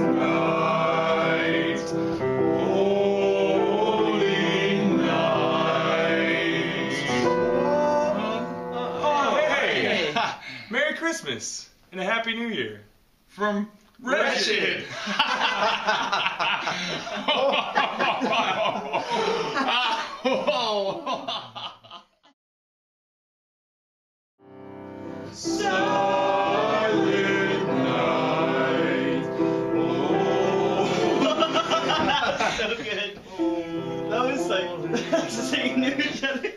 Merry Christmas and a Happy New Year from Wretched. say, that's the